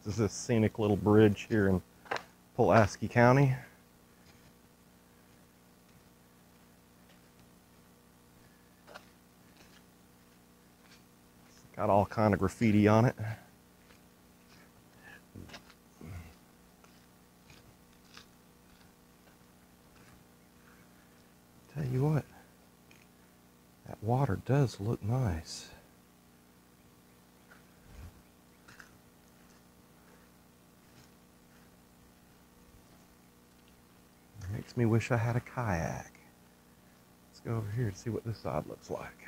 Next is this scenic little bridge here in Pulaski County. It's got all kind of graffiti on it. Tell you what, that water does look nice. Makes me wish I had a kayak. Let's go over here and see what this side looks like.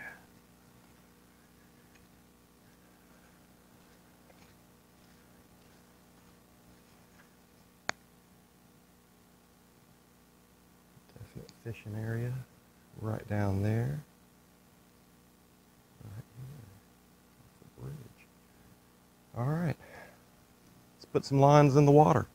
Definite fishing area right down there. Right here. Off the bridge. All right. Let's put some lines in the water.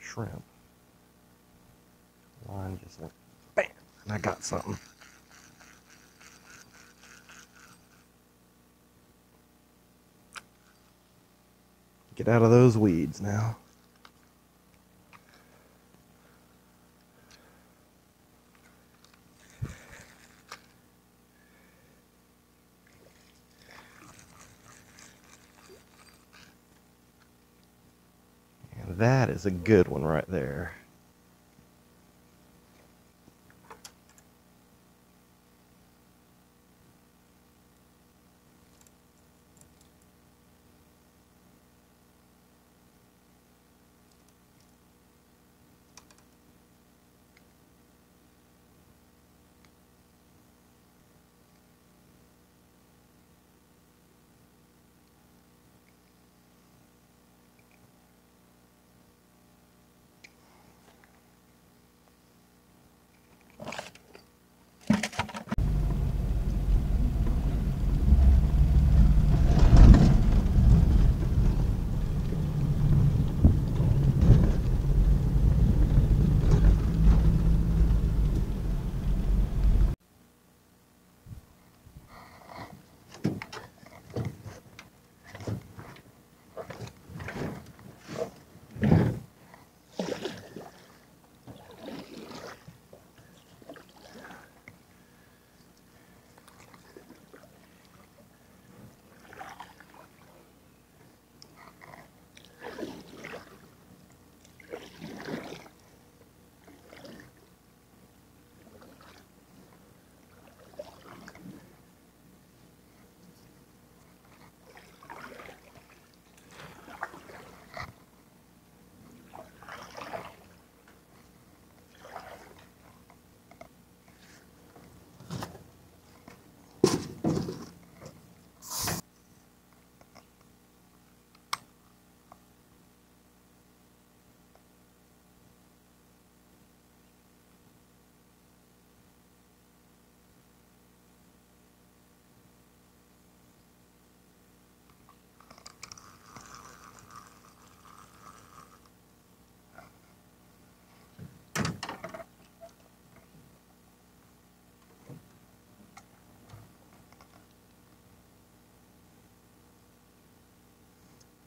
Shrimp. Line just went bam, and I got something. Get out of those weeds now. And that is a good one right there.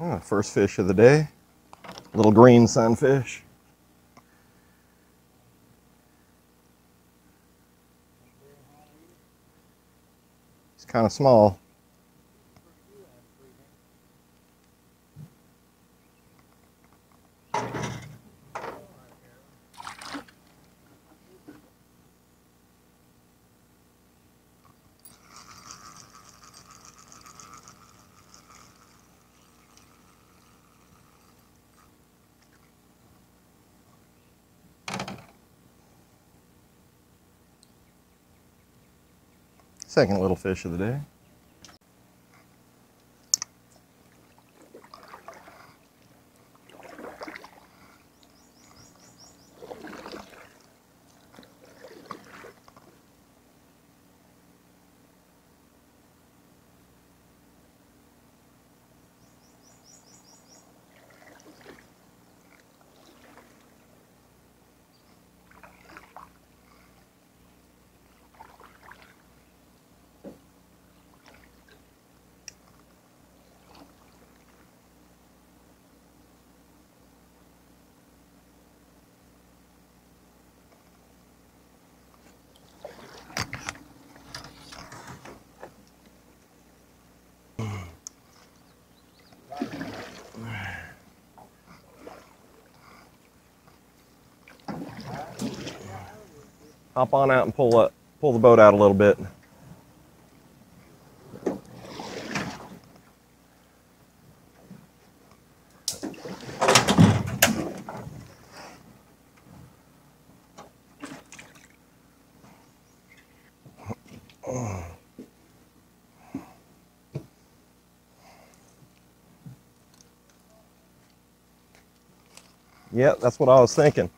Oh, first fish of the day. Little green sunfish. It's kind of small. Second little fish of the day. Hop on out and pull up, pull the boat out a little bit. Yeah, that's what I was thinking.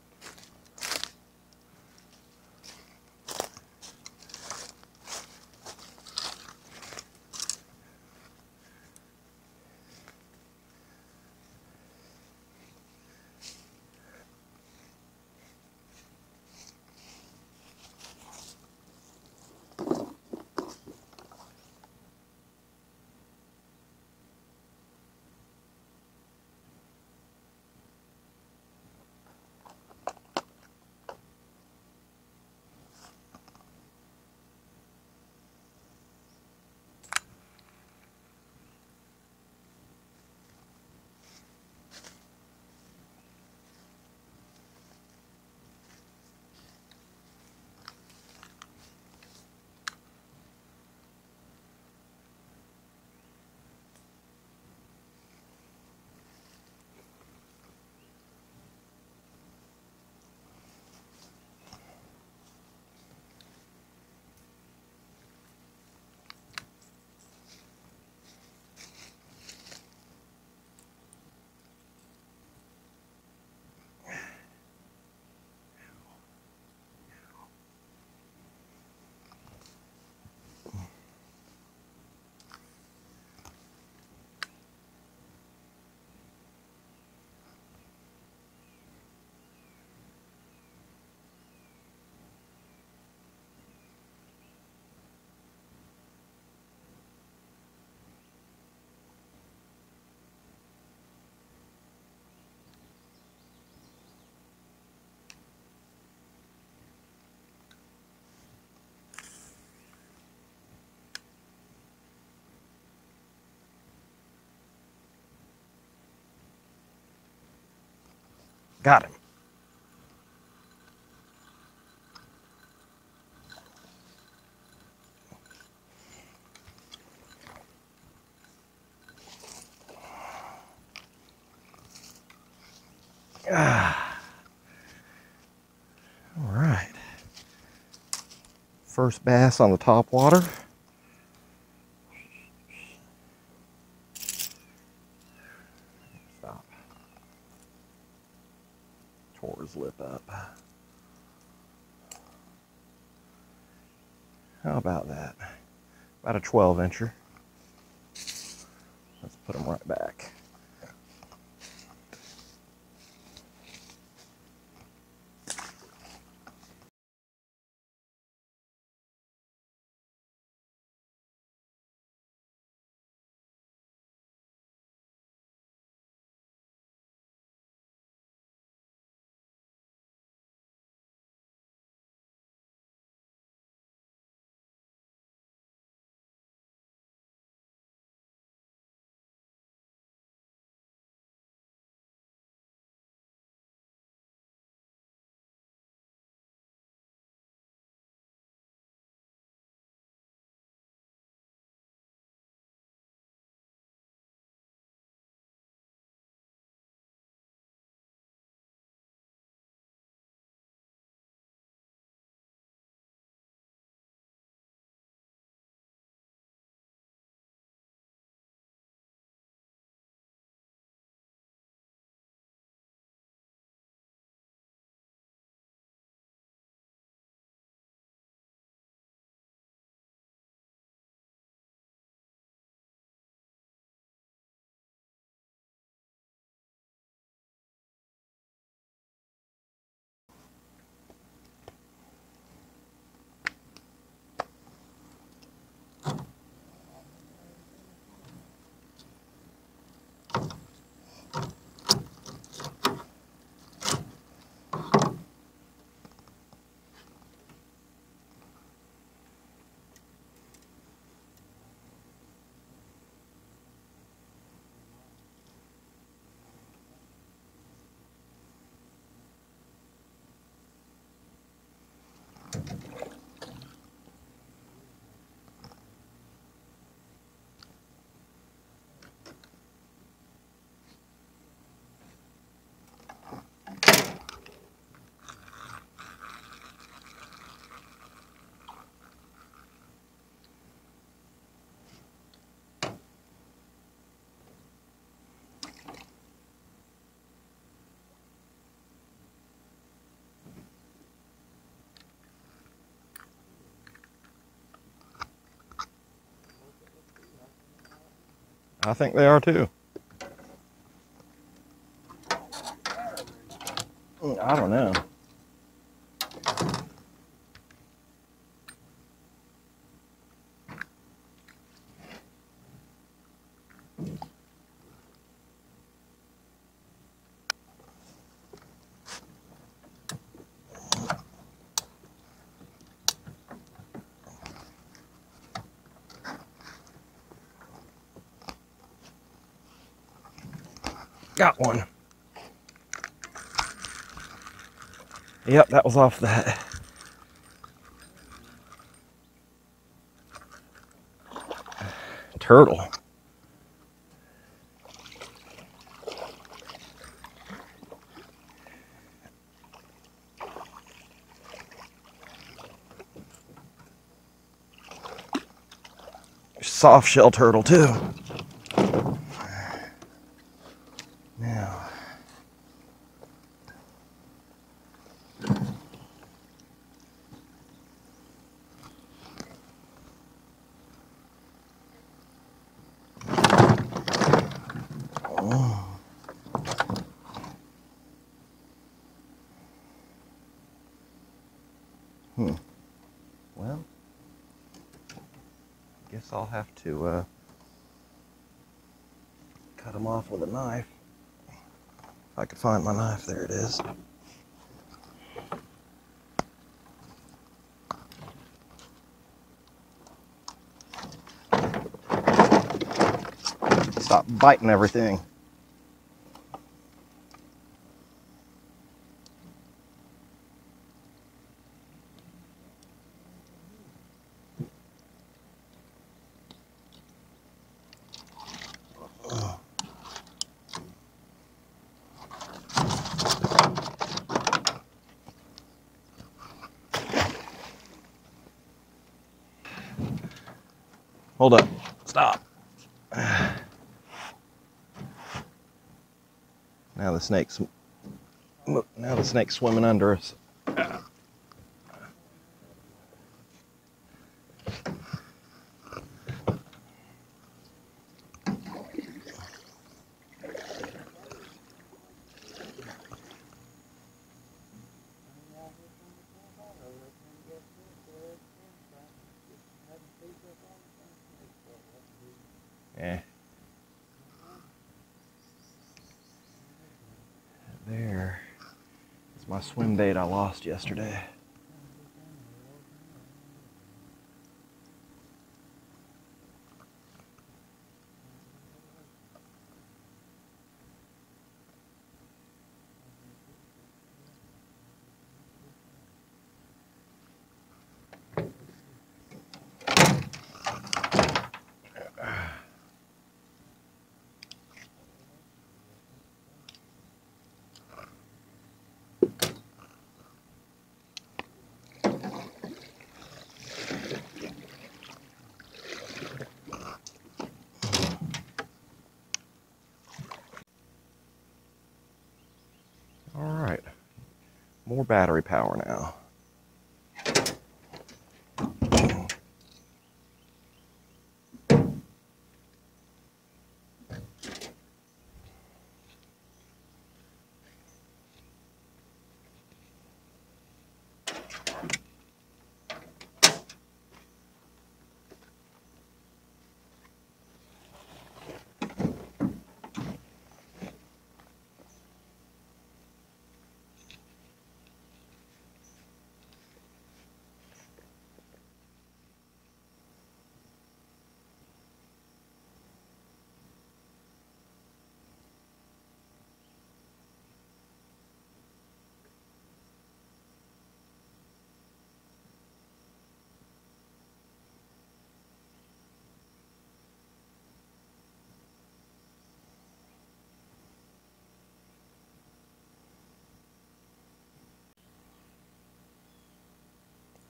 Got him. Ah. All right. First bass on the top water. Stop. Tore his lip up. How about that? About a 12 incher. I think they are too. I don't know. Got one. Yep, that was off that. Turtle. Soft shell turtle too. Hmm. Well, guess I'll have to uh, cut them off with a knife. If I could find my knife, there it is. Stop biting everything. Hold up. Stop. Now the snake's now the snake's swimming under us. Yeah. There is my swim bait I lost yesterday. All right. More battery power now.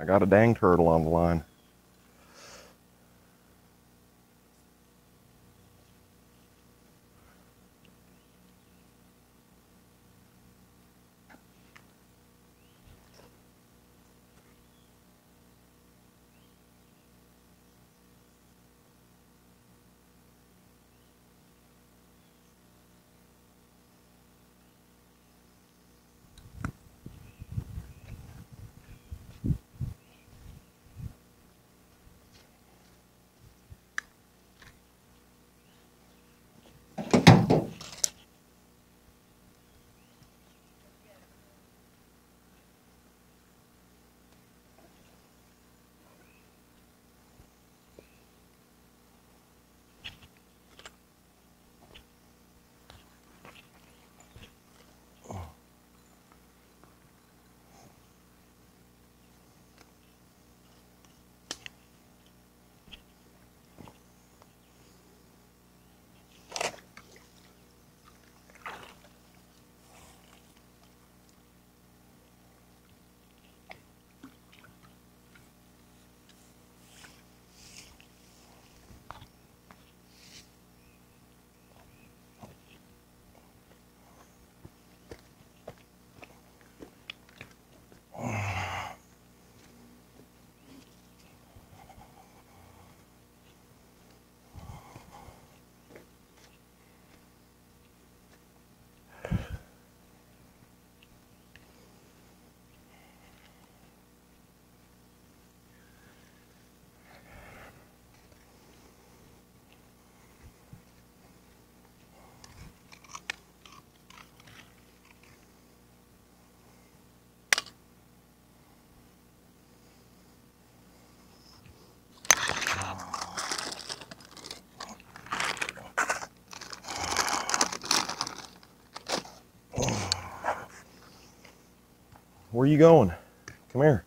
I got a dang turtle on the line. Where are you going? Come here.